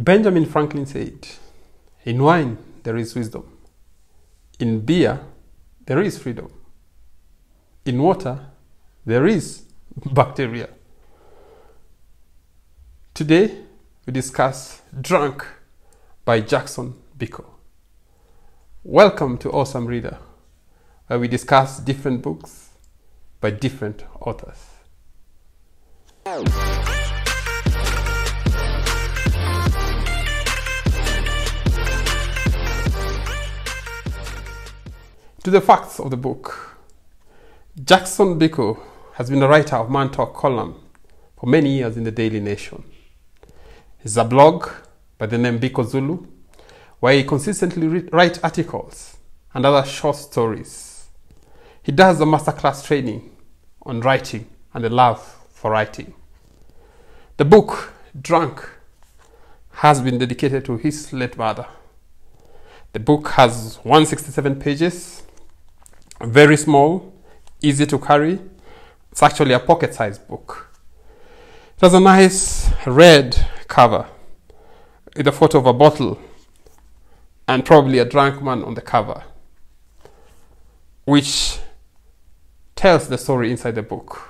Benjamin Franklin said, In wine there is wisdom, in beer there is freedom, in water there is bacteria. Today we discuss Drunk by Jackson Biko. Welcome to Awesome Reader, where we discuss different books by different authors. To the facts of the book. Jackson Biko has been a writer of Man Talk column for many years in the Daily Nation. He's a blog by the name Biko Zulu, where he consistently writes articles and other short stories. He does a masterclass training on writing and the love for writing. The book, Drunk, has been dedicated to his late mother. The book has 167 pages, very small, easy to carry. It's actually a pocket sized book. It has a nice red cover with a photo of a bottle and probably a drunk man on the cover, which tells the story inside the book.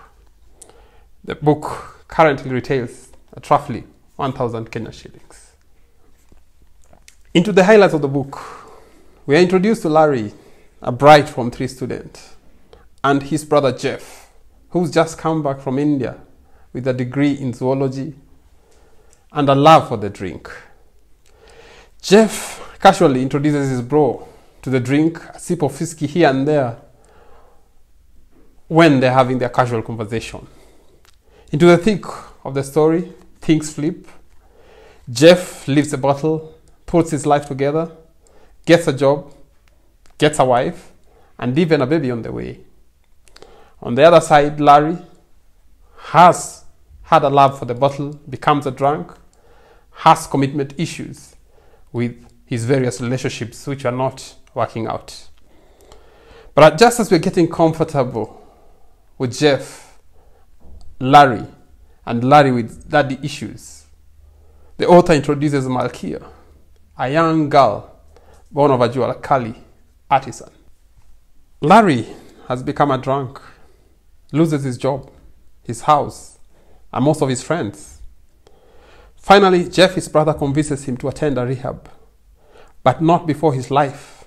The book currently retails at roughly 1,000 Kenya shillings. Into the highlights of the book, we are introduced to Larry, a bright Form 3 student, and his brother Jeff, who's just come back from India with a degree in zoology and a love for the drink. Jeff casually introduces his bro to the drink, a sip of whiskey here and there when they're having their casual conversation. Into the thick of the story, things flip. Jeff leaves the bottle, puts his life together, gets a job, gets a wife, and even a baby on the way. On the other side, Larry has had a love for the bottle, becomes a drunk, has commitment issues with his various relationships which are not working out. But just as we're getting comfortable with Jeff, Larry, and Larry with daddy issues, the author introduces Malkia, a young girl born of a Jua Kali artisan. Larry has become a drunk, loses his job, his house, and most of his friends. Finally, Jeff, his brother, convinces him to attend a rehab, but not before his life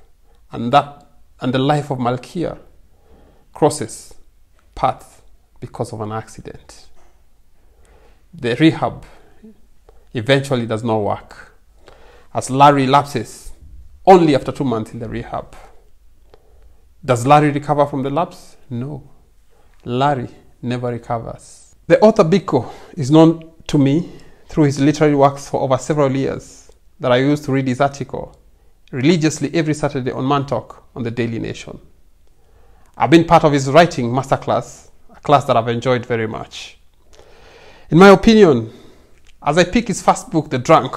and that and the life of Malkia crosses paths because of an accident. The rehab eventually does not work, as Larry lapses only after two months in the rehab. Does Larry recover from the lapse? No. Larry never recovers. The author Biko is known to me through his literary works for over several years that I used to read his article religiously every Saturday on Man Talk on the Daily Nation. I've been part of his writing masterclass, a class that I've enjoyed very much. In my opinion, as I pick his first book, The Drunk,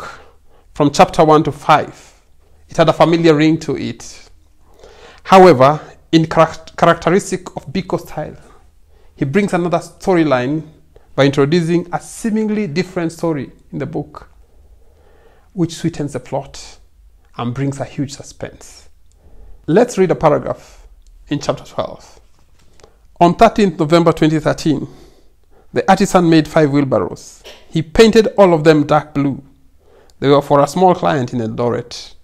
from chapter 1 to 5, it had a familiar ring to it. However, in characteristic of Biko style, he brings another storyline by introducing a seemingly different story in the book, which sweetens the plot and brings a huge suspense. Let's read a paragraph in chapter 12. On 13th November 2013, the artisan made five wheelbarrows. He painted all of them dark blue. They were for a small client in Eldoret.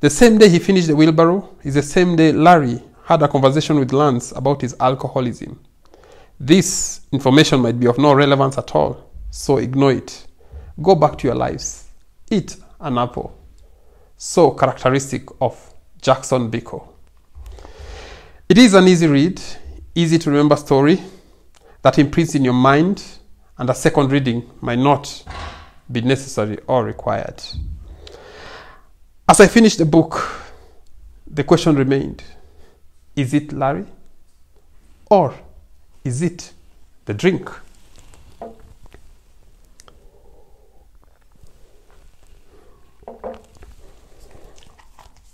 The same day he finished the wheelbarrow is the same day Larry had a conversation with Lance about his alcoholism. This information might be of no relevance at all, so ignore it. Go back to your lives. Eat an apple. So characteristic of Jackson Biko. It is an easy read, easy to remember story that imprints in your mind, and a second reading might not be necessary or required. As I finished the book, the question remained is it Larry? Or is it the drink?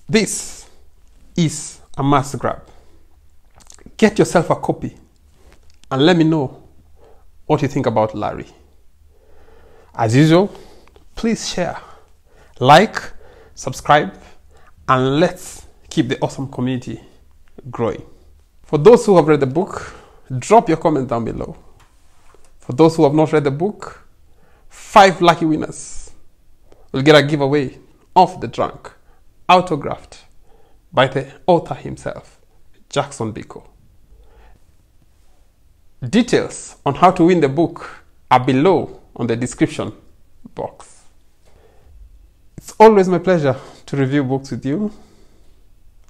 This is a must grab. Get yourself a copy and let me know what you think about Larry. As usual, please share Like, subscribe, and let's keep the awesome community growing. For those who have read the book, drop your comment down below. For those who have not read the book, five lucky winners will get a giveaway of The Drunk, autographed by the author himself, Jackson Biko. Details on how to win the book are below on the description box. It's always my pleasure to review books with you.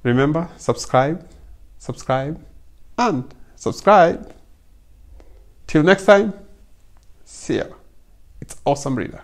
Remember, subscribe, subscribe, and subscribe. Till next time, see ya. It's awesome reader.